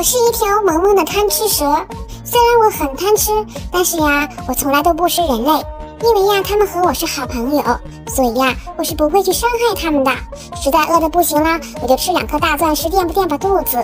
我是一条萌萌的贪吃蛇，虽然我很贪吃，但是呀，我从来都不吃人类。因为呀，他们和我是好朋友，所以呀，我是不会去伤害他们的。实在饿得不行了，我就吃两颗大钻石垫吧垫吧肚子。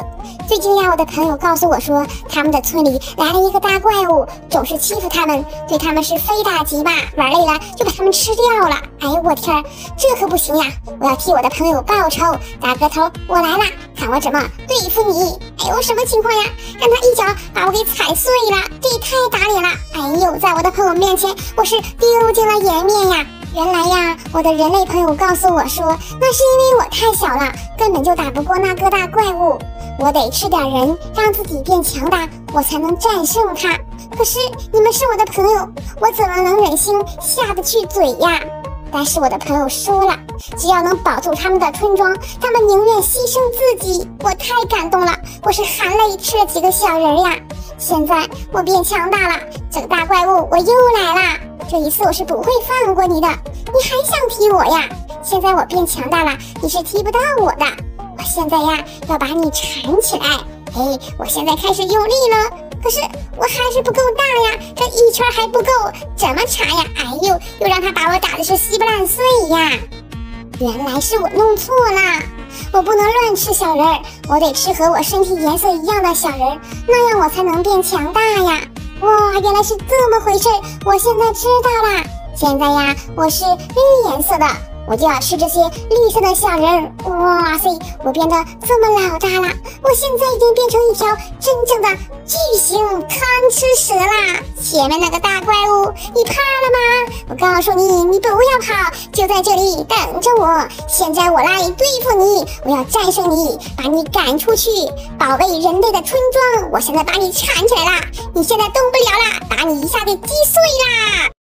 最近呀，我的朋友告诉我说，他们的村里来了一个大怪物，总是欺负他们，对他们是非打即骂，玩累了就把他们吃掉了。哎呦我天，这可不行呀！我要替我的朋友报仇。大个头，我来了，看我怎么对付你！哎呦，什么情况呀？让他一脚把我给踩碎了，这也太打脸了！哎呦，在我的朋友面前，我是。丢尽了颜面呀！原来呀，我的人类朋友告诉我说，那是因为我太小了，根本就打不过那个大怪物。我得吃点人，让自己变强大，我才能战胜他。可是你们是我的朋友，我怎么能忍心下得去嘴呀？但是我的朋友说了，只要能保住他们的村庄，他们宁愿牺牲自己。我太感动了，我是含泪吃了几个小人呀。现在我变强大了，这个大怪物我又来啦！这一次我是不会放过你的，你还想踢我呀？现在我变强大了，你是踢不到我的。我现在呀要把你缠起来，哎，我现在开始用力了，可是我还是不够大呀，这一圈还不够，怎么查呀？哎呦，又让他把我打的是稀巴烂碎呀！原来是我弄错了，我不能乱吃小人儿，我得吃和我身体颜色一样的小人儿，那样我才能变强大呀！哇，原来是这么回事，我现在知道了。现在呀，我是绿颜色的。我就要吃这些绿色的小人儿，哇塞！我变得这么老大了，我现在已经变成一条真正的巨型贪吃蛇啦！前面那个大怪物，你怕了吗？我告诉你，你不要跑，就在这里等着我。现在我来对付你，我要战胜你，把你赶出去，保卫人类的村庄。我现在把你缠起来了，你现在动不了了，把你一下给击碎啦！